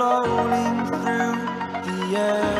Floating through the air.